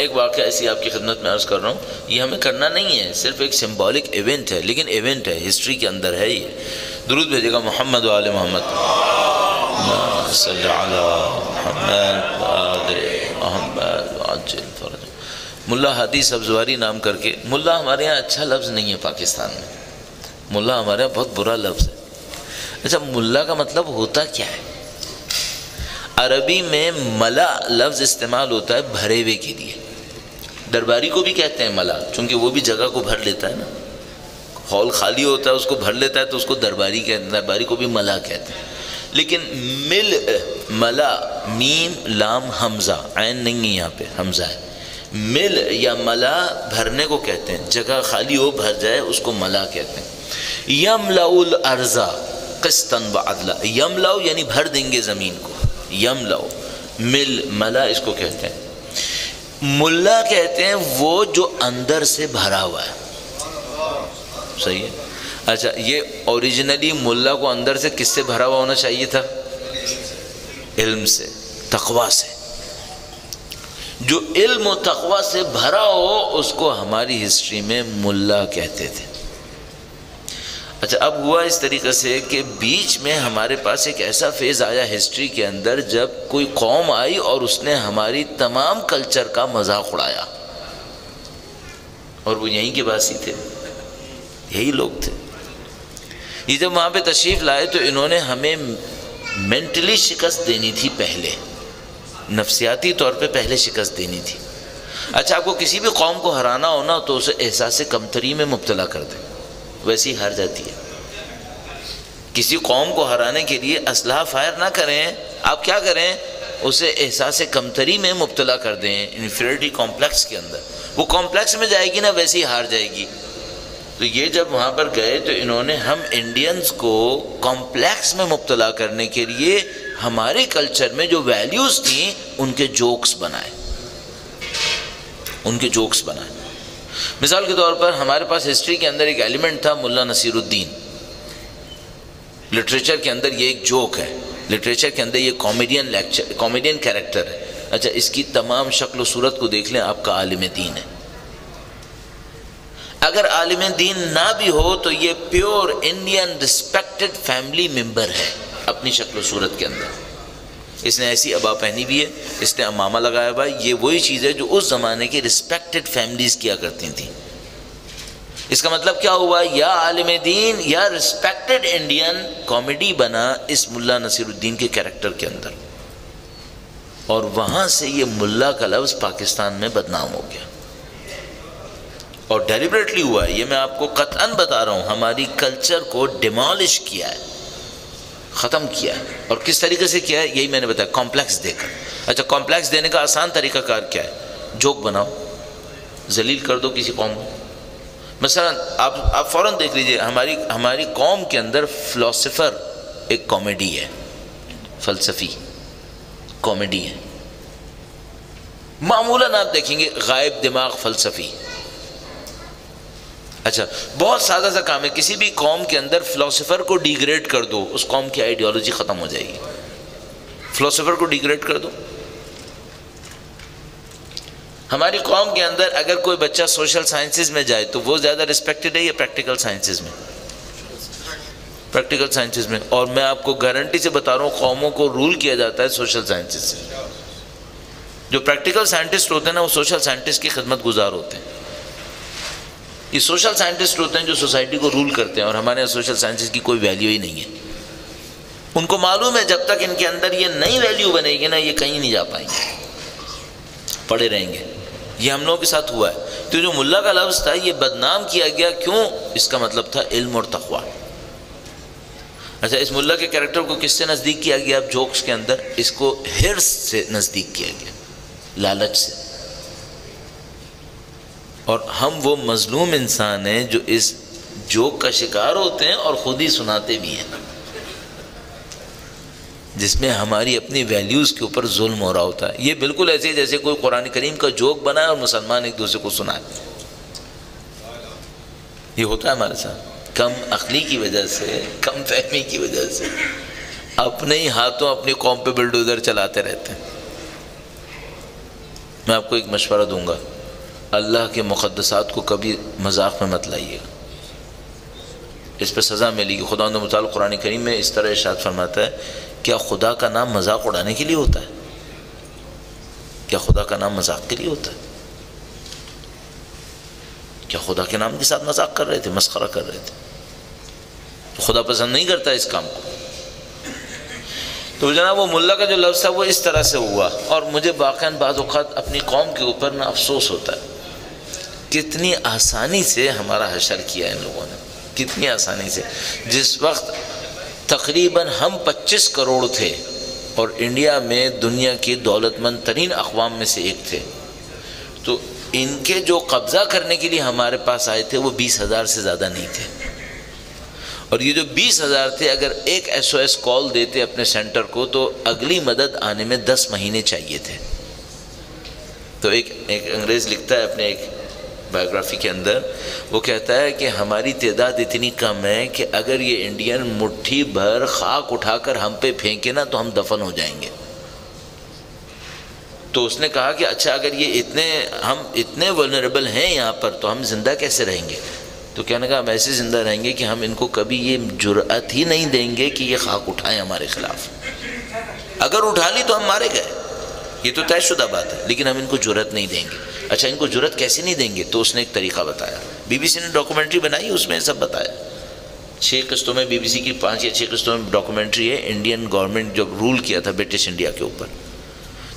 एक वाक़ ऐसी आपकी खिदमत में अर्ज़ कर रहा हूँ, ये हमें करना नहीं है, सिर्फ़ एक सिम्बॉलिक इवेंट है, लेकिन इवेंट है हिस्ट्री के अंदर है ये। दुरूद भेजेगा मोहम्मद वाल मोहम्मद। मुल्ला हादी सब्जवारी नाम करके, मुल्ला हमारे यहाँ अच्छा लफ्ज़ नहीं है पाकिस्तान में। मुल्ला हमारे यहाँ बहुत बुरा लफ्ज़ है। अच्छा मुल्ला का मतलब होता क्या है? अरबी में मला लफ्ज़ इस्तेमाल होता है भरे हुए के लिए। दरबारी को भी कहते हैं मला चूँकि वो भी जगह को भर लेता है ना। हॉल खाली होता है, उसको भर लेता है तो उसको दरबारी कहते हैं दरबारी को भी मला कहते हैं। लेकिन मिल, मला, मीम, लाम, हमज़ा ऐन नहीं है यहाँ पे, हमज़ा है। मिल या मला भरने को कहते हैं, जगह खाली हो, भर जाए, उसको मला कहते हैं। यम लाउल अर्जा किस्तन बदला यम लाओ यानी भर देंगे ज़मीन को यम लाओ मिल, मला इसको कहते हैं। मुल्ला कहते हैं वो जो अंदर से भरा हुआ है। सही है? अच्छा ये ओरिजिनली मुल्ला को अंदर से किससे भरा हुआ होना चाहिए था? इल्म से, तकवा से। जो इल्म तकवा से भरा हो, उसको हमारी हिस्ट्री में मुल्ला कहते थे। अच्छा अब हुआ इस तरीके से कि बीच में हमारे पास एक ऐसा फ़ेज़ आया हिस्ट्री के अंदर जब कोई कौम आई और उसने हमारी तमाम कल्चर का मज़ाक उड़ाया। और वो यहीं के बासी थे। यही लोग थे। ये जब वहाँ पे तशरीफ़ लाए तो इन्होंने हमें मेंटली शिकस्त देनी थी पहले। नफसियाती तौर पे पहले शिकस्त देनी थी। अच्छा आपको किसी भी कौम को हराना हो ना तो उसे एहसास कमतरी में मुबतला कर दें। वैसी हार जाती है। किसी कौम को हराने के लिए असलाह फायर ना करें। आप क्या करें? उसे एहसास कमतरी में मुबतला कर दें इन्फिनिटी कॉम्प्लेक्स के अंदर। वो कॉम्प्लेक्स में जाएगी ना, वैसे ही हार जाएगी। तो ये जब वहाँ पर गए तो इन्होंने हम इंडियंस को कॉम्प्लेक्स में मुबतला करने के लिए हमारे कल्चर में जो वैल्यूज़ थी, उनके जोक्स बनाए। उनके जोक्स बनाए। मिसाल के तौर पर हमारे पास हिस्ट्री के अंदर एक एलिमेंट था मुल्ला नसीरुद्दीन। लिटरेचर के अंदर ये एक जोक है। लिटरेचर के अंदर ये कॉमेडियन लेक्चर कॉमेडियन कैरेक्टर है। अच्छा इसकी तमाम शक्ल सूरत को देख लें, आपका आलिम दीन है। अगर आलिम दीन ना भी हो तो ये pure Indian respected family member है, अपनी शक्ल सूरत के अंदर। इसने ऐसी अबा पहनी भी है, इसने अमामा लगाया हुआ है। ये वही चीज़ है जो उस ज़माने की रिस्पेक्टेड फैमिलीज़ किया करती थी। इसका मतलब क्या हुआ? या आलिम दीन, या रिस्पेक्टेड इंडियन कॉमेडी बना इस मुल्ला नसीरुद्दीन के कैरेक्टर के अंदर। और वहाँ से ये मुल्ला का लफ्ज़ पाकिस्तान में बदनाम हो गया। और डेलिबरेटली हुआ है। ये मैं आपको कतन बता रहा हूँ, हमारी कल्चर को डिमोलिश किया है। ख़त्म किया है। और किस तरीके से किया है, यही मैंने बताया कॉम्प्लेक्स देकर अच्छा कॉम्प्लेक्स देने का आसान तरीका कार क्या है? जोक बनाओ। जलील कर दो किसी कौम को। मसलन, आप आप फ़ौरन देख लीजिए, हमारी हमारी कौम के अंदर फ़िलासफ़र एक कॉमेडी है। फ़लसफ़ी। कॉमेडी है। मामूला आप देखेंगे, गायब दिमाग फ़लसफ़ी। अच्छा बहुत सादा सा काम है, किसी भी कौम के अंदर फ़िलासफ़र को डिग्रेड कर दो, उस कौम की आइडियोलॉजी ख़त्म हो जाएगी। फ़िलासफ़र को डिग्रेड कर दो। हमारी कौम के अंदर अगर कोई बच्चा सोशल साइंसेज में जाए तो वो ज़्यादा रिस्पेक्टेड है या प्रैक्टिकल साइंसेज में? प्रैक्टिकल साइंसेज में। और मैं आपको गारंटी से बता रहा हूँ, कौमों को रूल किया जाता है सोशल साइंसेज से। जो प्रैक्टिकल साइंटिस्ट होते हैं ना, वो सोशल साइंटिस्ट की खिदमत गुजार होते हैं। ये सोशल साइंटिस्ट होते हैं जो सोसाइटी को रूल करते हैं और हमारे यहाँ सोशल साइंसेज की कोई वैल्यू ही नहीं है। उनको मालूम है जब तक इनके अंदर ये नई वैल्यू बनेगी ना, ये कहीं नहीं जा पाएँगे। पड़े रहेंगे। ये हम लोगों के साथ हुआ है। तो जो मुल्ला का लफ्ज़ था, ये बदनाम किया गया क्यों? इसका मतलब था इल्म और तकवा। अच्छा इस मुल्ला के कैरेक्टर को किससे नज़दीक किया गया? अब जोक्स के अंदर इसको हिर्स से नज़दीक किया गया। लालच से। और हम वो मजलूम इंसान हैं जो इस जोक का शिकार होते हैं और ख़ुद ही सुनाते भी हैं। जिसमें हमारी अपनी वैल्यूज़ के ऊपर जुल्म हो रहा होता है। ये बिल्कुल ऐसे जैसे कोई कुरान करीम का जोक बनाए और मुसलमान एक दूसरे को सुनाए। ये होता है हमारे साथ। कम अखली की वजह से, कम फहमी की वजह से अपने ही हाथों अपनी कौम पे बिल्डोजर चलाते रहते हैं। मैं आपको एक मशवरा दूँगा। अल्लाह के मुक़दसात को कभी मज़ाक में मत लाइएगा। इस पर सज़ा मिलेगी खुदा मुताल कुरान करीम में इस तरह इशाद फरमाता है, क्या खुदा का नाम मज़ाक उड़ाने के लिए होता है? क्या खुदा का नाम मज़ाक के लिए होता है? क्या खुदा के नाम के साथ मज़ाक कर रहे थे मस्करा कर रहे थे? तो खुदा पसंद नहीं करता इस काम को। तो जना वो मुल्ला का जो लफ्ज़ था वो इस तरह से हुआ, और मुझे वाक़ बाज़ात अपनी कौम के ऊपर ना अफसोस होता है। कितनी आसानी से हमारा हशर किया इन लोगों ने। कितनी आसानी से। जिस वक्त तकरीबन हम 25 करोड़ थे और इंडिया में दुनिया के दौलतमंद तरीन अकवाम में से एक थे तो इनके जो कब्ज़ा करने के लिए हमारे पास आए थे, वो बीस हज़ार से ज़्यादा नहीं थे। और ये जो बीस हज़ार थे, अगर एक एस ओ एस कॉल देते अपने सेंटर को तो अगली मदद आने में दस महीने चाहिए थे। तो एक एक अंग्रेज़ लिखता है अपने एक बायोग्राफी के अंदर, वो कहता है कि हमारी तादाद इतनी कम है कि अगर ये इंडियन मुट्ठी भर खाक उठाकर हम पे फेंके ना तो हम दफन हो जाएँगे। तो उसने कहा कि अच्छा अगर ये इतने, हम इतने वनरेबल हैं यहाँ पर तो हम ज़िंदा कैसे रहेंगे? तो कहने का, हम ऐसे ज़िंदा रहेंगे कि हम इनको कभी ये जुरात ही नहीं देंगे कि ये खाक उठाएँ हमारे ख़िलाफ़। अगर उठा ली तो हम मारे गए। ये तो तयशुदा बात है, लेकिन हम इनको जुर्अत नहीं देंगे। अच्छा इनको ज़रूरत कैसे नहीं देंगे? तो उसने एक तरीका बताया। बीबीसी ने डॉक्यूमेंट्री बनाई, उसमें सब बताया। छः किस्तों में बीबीसी की पाँच या छः किस्तों में डॉक्यूमेंट्री है इंडियन गवर्नमेंट जब रूल किया था ब्रिटिश इंडिया के ऊपर।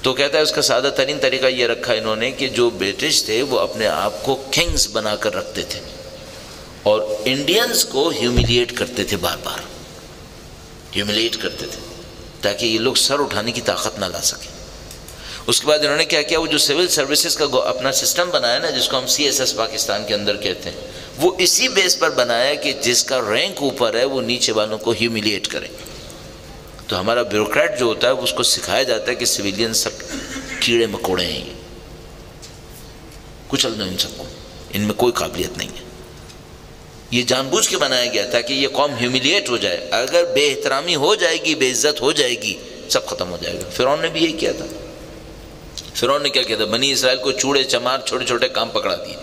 तो कहता है, उसका सादा तरीन तरीका ये रखा इन्होंने कि जो ब्रिटिश थे, वो अपने आप को किंग्स बना कर रखते थे। और इंडियंस को ह्यूमिलिएट करते थे बार बार ह्यूमिलिएट करते थे, ताकि ये लोग सर उठाने की ताकत ना ला सकें। उसके बाद इन्होंने क्या किया, वो जो सिविल सर्विसेज़ का अपना सिस्टम बनाया ना, जिसको हम सी एस एस पाकिस्तान के अंदर कहते हैं, वो इसी बेस पर बनाया कि जिसका रैंक ऊपर है, वो नीचे वालों को ह्यूमिलिएट करें। तो हमारा ब्यूरोक्रेट जो होता है उसको सिखाया जाता है कि सिविलियन सब कीड़े मकोड़े हैं ये। कुचल दो इन सबको। इनमें कोई काबिलियत नहीं है। ये जानबूझ के बनाया गया ताकि ये कौम ह्यूमिलिएट हो जाए। अगर बेहतरामी हो जाएगी, बेइज्जत हो जाएगी, सब खत्म हो जाएगा। फिर ने भी यही किया था। फिर ने क्या किया था? बनी इसराइल को चूड़े, चमार छोटे छोटे काम पकड़ा दिए।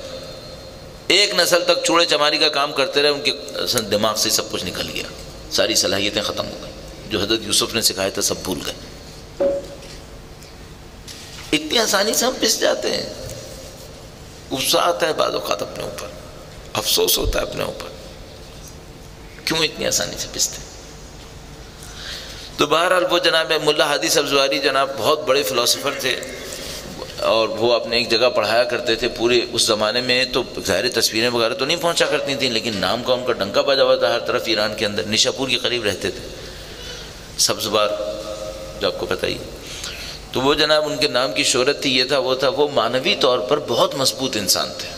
एक नस्ल तक चूड़े, चमारी का काम करते रहे, उनके दिमाग से सब कुछ निकल गया। सारी सलाहियतें ख़त्म हो गई। जो हज़रत यूसुफ ने सिखाया था, सब भूल गए। इतनी आसानी से हम पिस जाते हैं। गुस्सा आता है बाद अवत अपने ऊपर। अफसोस होता है अपने ऊपर। क्यों इतनी आसानी से पिसते? तो बहरहाल वो जनाब मुल्ला हादी सब्जवारी जनाब, बहुत बड़े फ़िलासफ़र थे। और वो अपने एक जगह पढ़ाया करते थे पूरे उस ज़माने में तो ज़ाहिर तस्वीरें वगैरह तो नहीं पहुँचा करती थी, लेकिन नाम का उनका डंका बजा हुआ था हर तरफ़ ईरान के अंदर। निशापुर के करीब रहते थे। सब्ज़बार, जो आपको पता ही तो वो जनाब, उनके नाम की शहरत थी, ये था, वो था, वो मानवी तौर पर बहुत मज़बूत इंसान थे।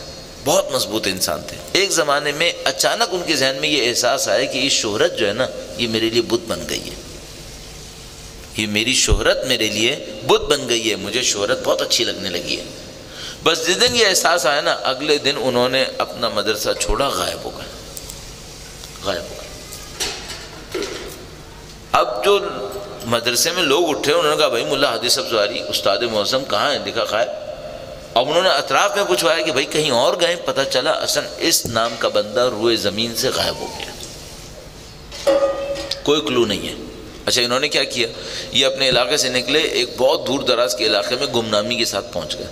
बहुत मज़बूत इंसान थे। एक ज़माने में अचानक उनके जहन में ये एहसास आया कि ये शहरत जो है ना, ये मेरे लिए बुद्ध बन गई है। ये मेरी शोहरत मेरे लिए बुद्ध बन गई है, मुझे शोहरत बहुत अच्छी लगने लगी है। बस जिस दिन ये एहसास आया ना, अगले दिन उन्होंने अपना मदरसा छोड़ा, गायब हो गए। गायब हो गए। अब जो मदरसे में लोग उठे, उन्होंने कहा, भाई, मुल्ला हदीस अफजारी, उस्ताद मौसम कहाँ है? लिखा गायब अब उन्होंने अतराफ़ में पूछवाया कि, भाई, कहीं और गए? पता चला, असल इस नाम का बंदा रुए ज़मीन से गायब हो गया। कोई क्लू नहीं है। अच्छा इन्होंने क्या किया? ये अपने इलाके से निकले, एक बहुत दूर दराज के इलाके में गुमनामी के साथ पहुँच गए।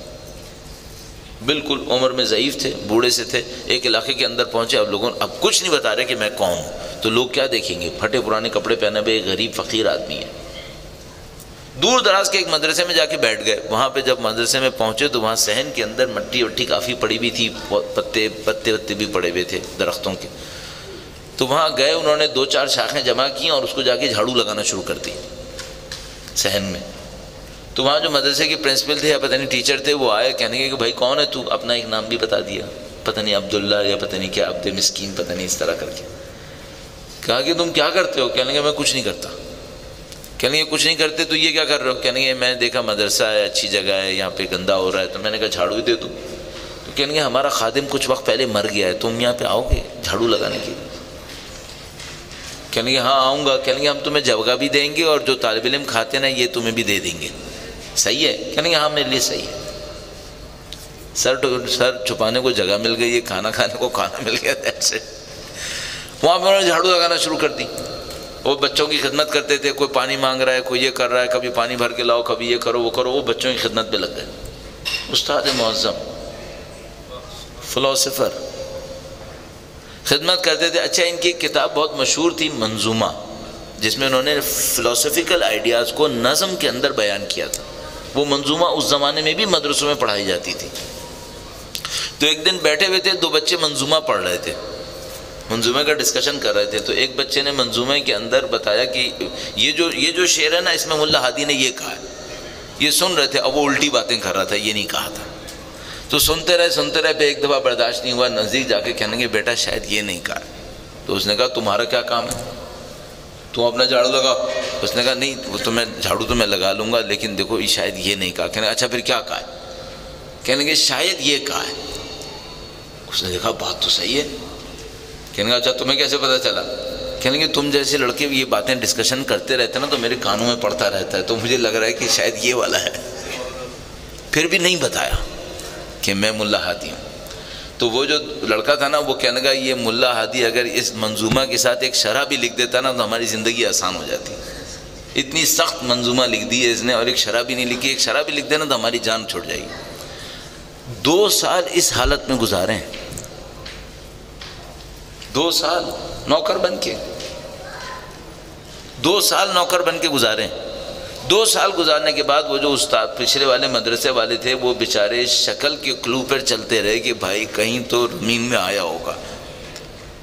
बिल्कुल उम्र में ज़यीफ़ थे, बूढ़े से थे, एक इलाके के अंदर पहुँचे। अब लोगों, अब कुछ नहीं बता रहे कि मैं कौन हूँ। तो लोग क्या देखेंगे? फटे पुराने कपड़े पहने हुए एक गरीब फ़कीर आदमी है। दूर दराज के एक मदरसे में जाके बैठ गए। वहाँ पे जब मदरसे में पहुँचे तो वहाँ सहन के अंदर मट्टी वट्टी काफ़ी पड़ी हुई थी, पत्ते पत्ते वत्ते भी पड़े हुए थे दरख्तों के। तो वहाँ गए, उन्होंने दो चार शाखें जमा की और उसको जाके झाड़ू लगाना शुरू कर दी सहन में। तो वहाँ जो मदरसे के प्रिंसिपल थे या पता नहीं टीचर थे, वो आए, कहने के कि भाई कौन है तू? अपना एक नाम भी बता दिया। पता नहीं अब्दुल्ला या पता नहीं क्या अब्दे मिस्कीन, पता नहीं इस तरह करके। कहा कि तुम क्या करते हो? कहने के मैं कुछ नहीं करता। कहने कुछ नहीं करते तो ये क्या कर रहे हो? कहने मैं देखा मदरसा है, अच्छी जगह है, यहाँ पे गंदा हो रहा है तो मैंने कहा, झाड़ू ही दे दो। तो कहने हमारा खादिम कुछ वक्त पहले मर गया है, तुम यहाँ पे आओगे झाड़ू लगाने के लिए? कहने हाँ आऊँगा। कहने हम तुम्हें जगह भी देंगे और जो तालब इम खाते ना, ये तुम्हें भी दे देंगे। सही है? कहने हाँ मेरे लिए सही है। सर तो सर छुपाने को जगह मिल गई है खाना खाने को खाना मिल गया ऐसे वहाँ पर उन्होंने झाड़ू लगाना शुरू कर दी। वो बच्चों की खिदमत करते थे, कोई पानी मांग रहा है, कोई ये कर रहा है, कभी पानी भर के लाओ, कभी ये करो, वो करो, वो बच्चों की खिदमत पे लग गए। उस्ताद मुआज़म फ़िलासफ़र खिदमत करते थे। अच्छा इनकी किताब बहुत मशहूर थी, मंजूमा, जिसमें उन्होंने फ़िलासफ़िकल आइडियाज़ को नज़म के अंदर बयान किया था। वो मंजूमा उस ज़माने में भी मदरसों में पढ़ाई जाती थी। तो एक दिन बैठे हुए थे, दो बच्चे मंजूमा पढ़ रहे थे। मंजूमे का डिस्कशन कर रहे थे तो एक बच्चे ने मंजूमे के अंदर बताया कि ये जो ये जो शेर है ना, इसमें मुल्ला हादी ने ये कहा है। ये सुन रहे थे, अब वो उल्टी बातें कर रहा था, ये नहीं कहा था। तो सुनते रहे सुनते रहे पे एक दफ़ा बर्दाश्त नहीं हुआ, नज़दीक जाके कहने के बेटा, शायद ये नहीं कहा तो उसने कहा, तुम्हारा क्या काम है? तुम अपना झाड़ू लगा उसने कहा, नहीं, वो तो मैं, झाड़ू तो मैं लगा लूँगा, लेकिन देखो, ये शायद ये नहीं कहा। कहने अच्छा फिर क्या कहा कहने के शायद ये कहा है। उसने देखा, बात तो सही है। कहने का अच्छा तुम्हें कैसे पता चला? कहने के तुम जैसे लड़के ये बातें डिस्कशन करते रहते ना तो मेरे कानों में पड़ता रहता है तो मुझे लग रहा है कि शायद ये वाला है। फिर भी नहीं बताया। कि मैं मुल्ला हादी हूँ। तो वो जो लड़का था ना, वो कहने लगा, ये मुल्ला हादी अगर इस मंजूमा के साथ एक शराह भी लिख देता ना तो हमारी ज़िंदगी आसान हो जाती। इतनी सख्त मंजूमा लिख दी है इसने, और एक शराह भी नहीं लिखी। एक शराह भी लिख देना तो हमारी जान छुट जाएगी। दो साल इस हालत में गुजारे हैं। दो साल नौकर बन के। दो साल नौकर बन के गुजारे दो साल गुजारने के बाद वो जो उस्ताद पिछले वाले मदरसे वाले थे, वो बेचारे शक्ल के क्लू पर चलते रहे कि भाई कहीं तो मीन में आया होगा।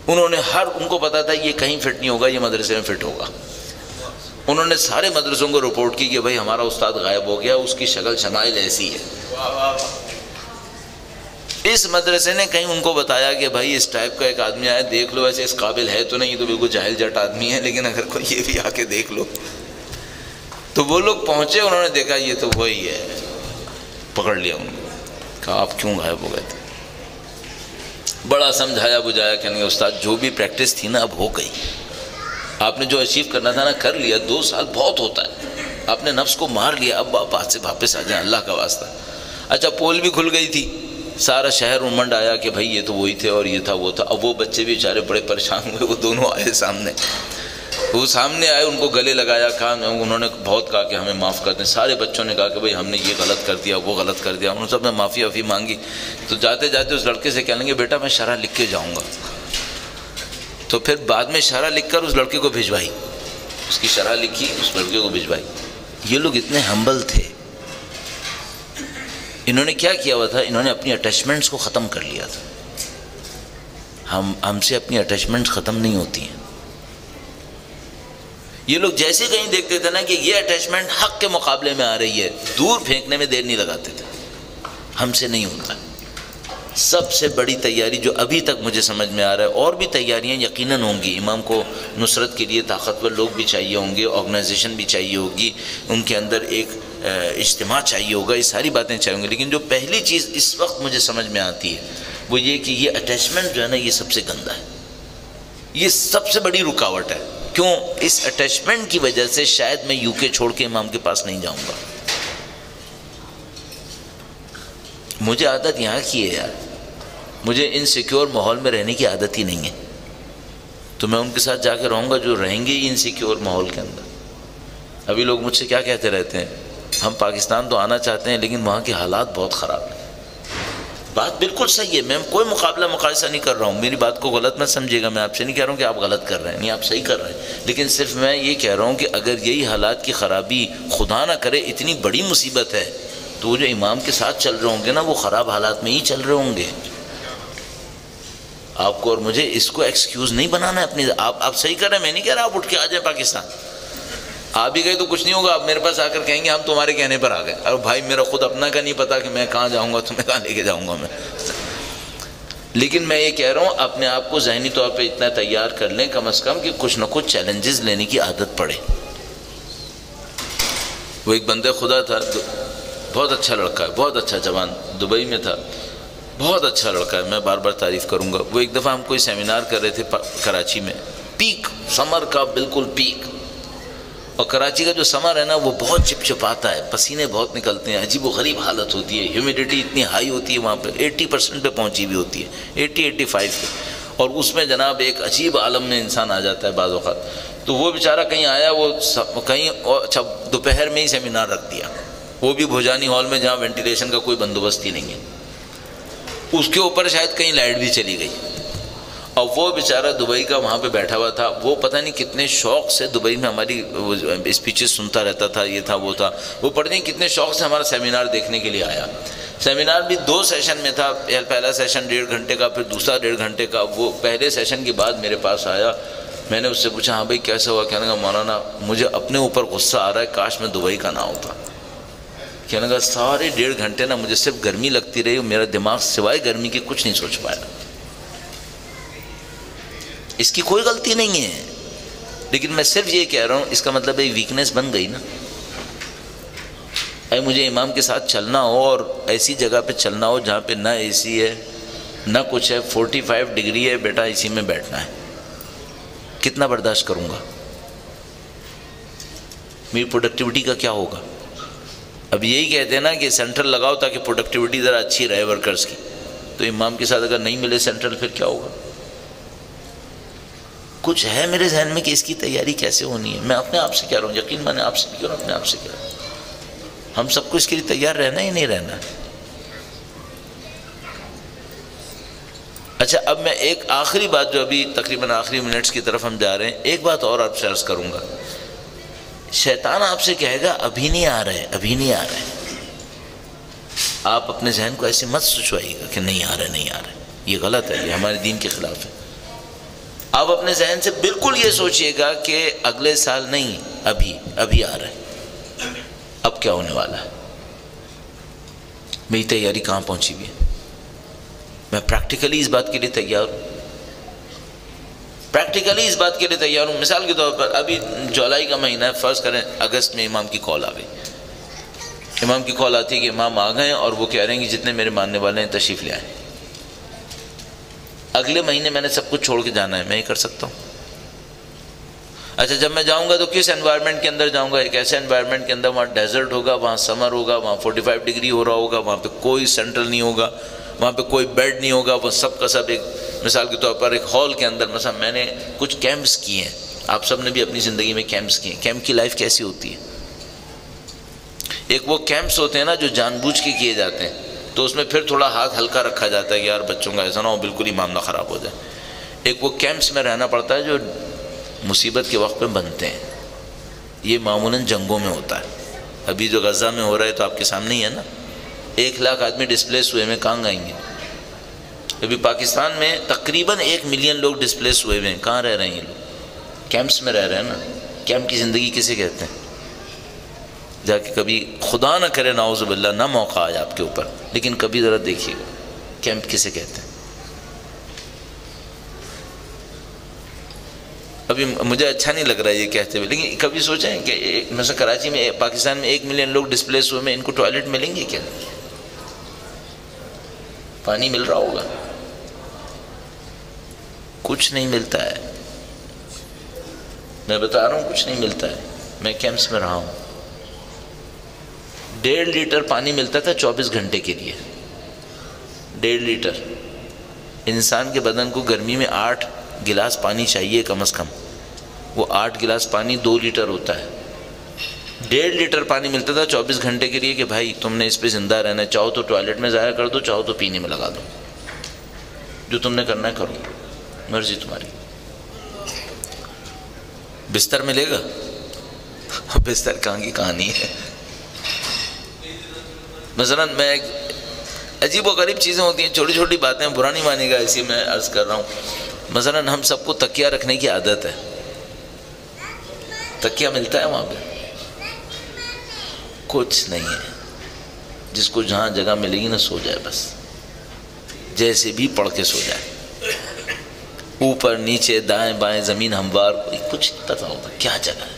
उन्होंने हर, उनको पता था ये कहीं फिट नहीं होगा, ये मदरसे में फिट होगा। उन्होंने सारे मदरसों को रिपोर्ट की कि भाई हमारा उस्ताद गायब हो गया, उसकी शक्ल शमाइल ऐसी है। इस मदरसे ने कहीं उनको बताया कि भाई इस टाइप का एक आदमी आया, देख लो, वैसे इस काबिल है तो नहीं तो बिल्कुल जाहिल जट आदमी है, लेकिन अगर कोई ये भी आके देख लो। तो वो लोग पहुँचे, उन्होंने देखा ये तो वही है। पकड़ लिया उनको कहा, आप क्यों गायब हो गए थे? बड़ा समझाया बुझाया कहने उस्ताद, जो भी प्रैक्टिस थी ना, अब हो गई। आपने जो अचीव करना था ना, कर लिया। दो साल बहुत होता है। आपने नफ्स को मार लिया। अब आप हाथ से वापस आ जाए, अल्लाह का वास्ता। अच्छा पोल भी खुल गई थी। सारा शहर उमंड आया कि भाई, ये तो वही थे और ये था, वो था। अब वो बच्चे भी बेचारे बड़े परेशान हुए, वो दोनों आए सामने। वो सामने आए, उनको गले लगाया, कहा उन्होंने बहुत कहा कि हमें माफ़ कर दें। सारे बच्चों ने कहा कि, भाई, हमने ये गलत कर दिया, वो गलत कर दिया। उन्होंने सबने माफ़ी वाफ़ी मांगी। तो जाते जाते उस लड़के से कह लेंगे, बेटा, मैं शरा लिख के जाऊँगा। तो फिर बाद में शरा लिख कर उस लड़के को भिजवाई। उसकी शरा लिखी, उस लड़के को भिजवाई। ये लोग इतने हम्बल थे। इन्होंने क्या किया हुआ था? इन्होंने अपनी अटैचमेंट्स को ख़त्म कर लिया था। हम, हमसे अपनी अटैचमेंट्स ख़त्म नहीं होती हैं। ये लोग जैसे कहीं देखते थे ना कि ये अटैचमेंट हक के मुकाबले में आ रही है। दूर फेंकने में देर नहीं लगाते थे। हमसे नहीं होता। सबसे बड़ी तैयारी जो अभी तक मुझे समझ में आ रहा है, और भी तैयारियाँ यकीनन होंगी। इमाम को नुसरत के लिए ताकतवर लोग भी चाहिए होंगे ऑर्गेनाइजेशन भी चाहिए होगी, उनके अंदर एक इज्तम चाहिए होगा, ये सारी बातें चाहिए होंगी। लेकिन जो पहली चीज़ इस वक्त मुझे समझ में आती है, वो ये कि ये अटैचमेंट जो है ना, ये सबसे गंदा है। ये सबसे बड़ी रुकावट है। क्यों? इस अटैचमेंट की वजह से शायद मैं यूके छोड़ के इमाम के पास नहीं जाऊँगा। मुझे आदत यहाँ की है यार। मुझे इनसिक्योर माहौल में रहने की आदत ही नहीं है। तो मैं उनके साथ जाकर रहूँगा जो रहेंगे ही इनसिक्योर माहौल के अंदर। अभी लोग मुझसे क्या कहते रहते हैं? हम पाकिस्तान तो आना चाहते हैं, लेकिन वहाँ के हालात बहुत ख़राब हैं। बात बिल्कुल सही है। मैं कोई मुकाबला मुकाबला नहीं कर रहा हूँ। मेरी बात को गलत मत समझिएगा। मैं आपसे नहीं कह रहा हूँ कि आप गलत कर रहे हैं। नहीं, आप सही कर रहे हैं। लेकिन सिर्फ़ मैं ये कह रहा हूँ कि अगर यही हालात की ख़राबी खुदा ना करे, इतनी बड़ी मुसीबत है तो जो इमाम के साथ चल रहे होंगे ना, वो ख़राब हालात में ही चल रहे होंगे। आपको और मुझे इसको एक्सक्यूज़ नहीं बनाना है अपनी आप आप सही कर रहे हैं। मैं नहीं कह रहा आप उठ के आ जाए पाकिस्तान। आ भी गए तो कुछ नहीं होगा, आप मेरे पास आकर कहेंगे, हम तुम्हारे कहने पर आ गए। अरे भाई, मेरा खुद अपना का नहीं पता कि मैं कहाँ जाऊँगा, तुम्हें कहाँ लेके जाऊँगा मैं। लेकिन मैं ये कह रहा हूँ, अपने आप को जहनी तौर पर इतना तैयार कर लें, कम अज़ कम कि कुछ ना कुछ चैलेंजेस लेने की आदत पड़े। वो एक बंदे खुदा था बहुत अच्छा लड़का है, बहुत अच्छा जवान, दुबई में था। बहुत अच्छा लड़का है, मैं बार बार तारीफ़ करूँगा। वो एक दफ़ा हम कोई सेमिनार कर रहे थे कराची में। पीक समर का बिल्कुल पीक और कराची का जो समर है ना, वो बहुत चिपचिपाता है। पसीने बहुत निकलते हैं अजीब व गरीब हालत होती है। ह्यूमिडिटी इतनी हाई होती है वहाँ पर 80 परसेंट पर पहुँची भी होती है 80 85 पे। और उसमें जनाब एक अजीब आलम में इंसान आ जाता है बाज़ अवत तो वो बेचारा कहीं आया, वो कहीं और अच्छा दोपहर में ही सेमिनार रख दिया। वो भी भोजानी हॉल में जहाँ वेंटिलेशन का कोई बंदोबस्त ही नहीं है। उसके ऊपर शायद कहीं लाइट भी चली गई। और वो बेचारा दुबई का वहाँ पे बैठा हुआ था। वो पता नहीं कितने शौक से दुबई में हमारी स्पीचेस सुनता रहता था, ये था, वो था। वो पता नहीं कितने शौक से हमारा सेमिनार देखने के लिए आया। सेमिनार भी दो सेशन में था पहला सेशन डेढ़ घंटे का, फिर दूसरा डेढ़ घंटे का। वो पहले सेशन के बाद मेरे पास आया। मैंने उससे पूछा हाँ भाई, कैसे हुआ? कहने का मौलाना, मुझे अपने ऊपर गुस्सा आ रहा है, काश मैं दुबई का ना होता। कहने लगा, सारे डेढ़ घंटे ना, मुझे सिर्फ़ गर्मी लगती रही मेरा दिमाग सिवाय गर्मी के कुछ नहीं सोच पाया। इसकी कोई गलती नहीं है। लेकिन मैं सिर्फ़ ये कह रहा हूँ, इसका मतलब एक वीकनेस बन गई ना। अरे मुझे इमाम के साथ चलना हो और ऐसी जगह पे चलना हो जहाँ पे ना एसी है, ना कुछ है 45 डिग्री है, बेटा इसी में बैठना है। कितना बर्दाश्त करूँगा? मेरी प्रोडक्टिविटी का क्या होगा? अब यही कहते हैं ना कि सेंट्रल लगाओ ताकि प्रोडक्टिविटी ज़रा अच्छी रहे वर्कर्स की। तो इमाम के साथ अगर नहीं मिले सेंट्रल फिर क्या होगा? कुछ है मेरे जहन में कि इसकी तैयारी कैसे होनी है? मैं अपने आप से कह रहा हूँ, यकीन मैंने आपसे भी कह रहा हूँ अपने आप से कह रहा हूँ। हम सबको इसके लिए तैयार रहना ही नहीं रहना? अच्छा अब मैं एक आखिरी बात जो अभी तकरीबन आखिरी मिनट्स की तरफ़ हम जा रहे हैं, एक बात और आपसे अर्ज़ करूँगा। शैतान आपसे कहेगा, अभी नहीं आ रहे, अभी नहीं आ रहे। आप अपने जहन को ऐसे मत सोचवाइएगा कि नहीं आ रहे, नहीं आ रहे। ये गलत है, ये हमारे दीन के खिलाफ है। आप अपने जहन से बिल्कुल ये सोचिएगा कि अगले साल नहीं, अभी अभी आ रहे अब क्या होने वाला है? मेरी तैयारी कहाँ पहुँची हुई है? मैं प्रैक्टिकली इस बात के लिए तैयार हूँ। प्रैक्टिकली इस बात के लिए तैयार हूँ। मिसाल के तौर पर, अभी जुलाई का महीना है, फ़र्ज़ करें अगस्त में इमाम की कॉल आ गई। इमाम की कॉल आती है कि इमाम आ गए और वो कह रहे हैं कि जितने मेरे मानने वाले हैं, तशरीफ़ ले आए। अगले महीने मैंने सब कुछ छोड़ के जाना है, मैं ही कर सकता हूँ। अच्छा जब मैं जाऊँगा तो किस एनवायरनमेंट के अंदर जाऊँगा? एक ऐसे एनवायरनमेंट के अंदर वहाँ डेजर्ट होगा, वहाँ समर होगा, वहाँ 45 डिग्री हो रहा होगा, वहाँ पे कोई सेंट्रल नहीं होगा, वहाँ पे कोई बेड नहीं होगा, वो सब का सब एक, मिसाल के तौर पर एक हॉल के अंदर मसा मैंने कुछ कैंप्स किए हैं। आप सबने भी अपनी ज़िंदगी में कैंप्स किए हैं। कैंप की लाइफ कैसी होती है? एक वो कैंप्स होते हैं ना जो जानबूझ के किए जाते हैं। तो उसमें फिर थोड़ा हाथ हल्का रखा जाता है कि यार बच्चों का ऐसा ना हो, बिल्कुल ही मामला ख़राब हो जाए। एक वो कैंप्स में रहना पड़ता है जो मुसीबत के वक्त पे बनते हैं। ये मामूलन जंगों में होता है। अभी जो गज़ा में हो रहा है तो आपके सामने ही है ना। एक लाख आदमी डिस्प्लेस हुए में कहाँ गाएँगे अभी पाकिस्तान में तकरीबन एक मिलियन लोग डिस्प्लेस हुए हुए हैं। कहाँ रह रहे हैं ये लोग? कैंप्स में रह रहे हैं ना। कैंप की ज़िंदगी किसे कहते हैं? जाके कभी खुदा ना करे नाउज़बिल्ला ना मौका आए आपके ऊपर। लेकिन कभी ज़रा देखिएगा कैंप किसे कहते हैं। अभी मुझे अच्छा नहीं लग रहा है ये कहते हुए, लेकिन कभी सोचें कि मैं कराची में, पाकिस्तान में एक मिलियन लोग डिस्प्लेस हुए में इनको टॉयलेट मिलेंगे क्या? पानी मिल रहा होगा। कुछ नहीं मिलता है। मैं बता रहा हूँ कुछ नहीं मिलता है। मैं कैंप्स में रहा हूँ। डेढ़ लीटर पानी मिलता था चौबीस घंटे के लिए। डेढ़ लीटर। इंसान के बदन को गर्मी में आठ गिलास पानी चाहिए कम अज़ कम। वो आठ गिलास पानी दो लीटर होता है। डेढ़ लीटर पानी मिलता था चौबीस घंटे के लिए कि भाई, तुमने इस पर ज़िंदा रहना है, चाहो तो टॉयलेट में ज़ाया कर दो, चाहो तो पीने में लगा दो। जो तुमने करना है करो। मर्ज़ी तुम्हारी। बिस्तर मिलेगा? बिस्तर कहाँ की कहानी है? मसलन मैं एक अजीब व गरीब चीज़ें होती हैं, छोटी छोटी बातें पुरानी मानेगा ऐसी मैं अर्ज़ कर रहा हूँ। मसलन हम सबको तकिया रखने की आदत है। तकिया मिलता है वहाँ पे? कुछ नहीं है। जिसको जहाँ जगह मिलेगी ना सो जाए बस। जैसे भी पढ़ के सो जाए। ऊपर, नीचे, दाएँ बाएँ ज़मीन, हमवार, कोई कुछ पता होता क्या जगह है?